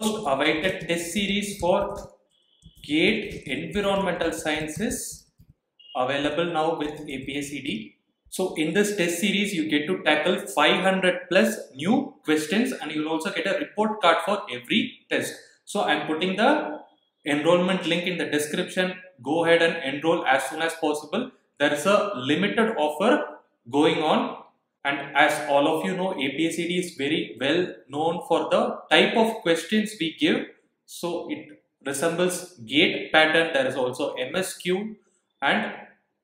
awaited test series for GATE Environmental Sciences available now with APSEd. So in this test series, you get to tackle 500 plus new questions and you will also get a report card for every test. So I'm putting the enrollment link in the description. Go ahead and enroll as soon as possible. There is a limited offer going on and as all of you know APSEd is very well known for the type of questions we give. So it resembles gate pattern. There is also MSQ and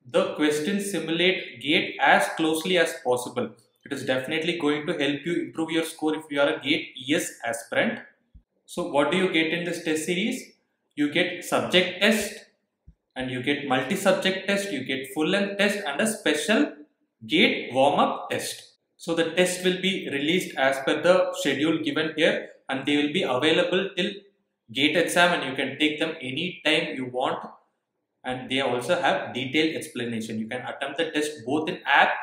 the questions simulate gate as closely as possible. It is definitely going to help you improve your score if you are a gate ES aspirant. So what do you get in this test series? You get subject test and you get multi-subject test, you get full length test and a special gate warm-up test. So the test will be released as per the schedule given here and they will be available till gate exam and you can take them anytime you want and they also have detailed explanation. You can attempt the test both in app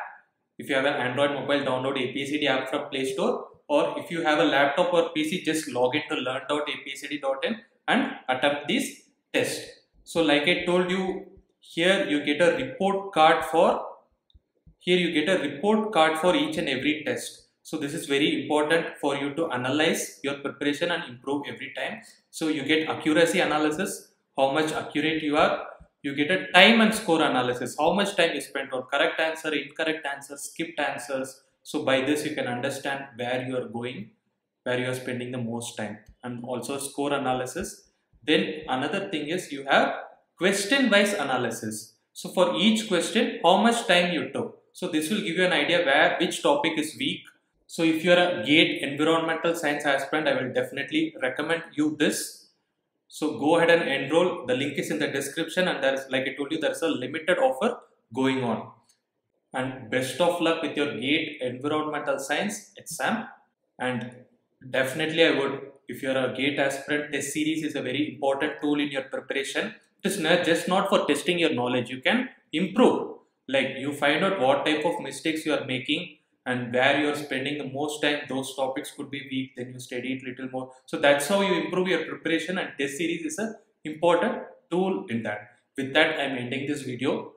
if you have an Android mobile download APSEd app from Play Store or if you have a laptop or PC just log into learn.apsed.in and attempt this test. So like I told you here you get a report card for here you get a report card for each and every test. So this is very important for you to analyze your preparation and improve every time. So you get accuracy analysis, how much accurate you are. You get a time and score analysis, how much time you spent on correct answer, incorrect answer, skipped answers. So by this you can understand where you are going, where you are spending the most time and also score analysis. Then another thing is you have question wise analysis. So for each question, how much time you took so this will give you an idea where which topic is weak. So if you are a GATE environmental science aspirant, I will definitely recommend you this. So go ahead and enroll. The link is in the description and there is like I told you there is a limited offer going on. And best of luck with your GATE environmental science exam. And definitely I would if you are a GATE aspirant, test series is a very important tool in your preparation. It is not just not for testing your knowledge. You can improve like you find out what type of mistakes you are making and where you are spending the most time those topics could be weak then you study it little more. So that's how you improve your preparation and test series is a important tool in that. With that i'm ending this video